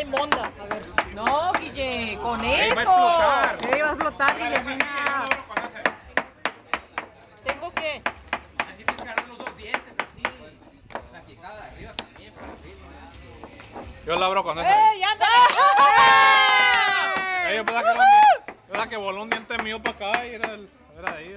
Raimonda. No, Guille, con Ahí eso. va a a explotar, Tengo que. Necesitas los dos dientes así. La arriba. Yo la abro con esa. ¡Ey, ándale! Ey, voló un diente mío para acá y era, el, era ahí.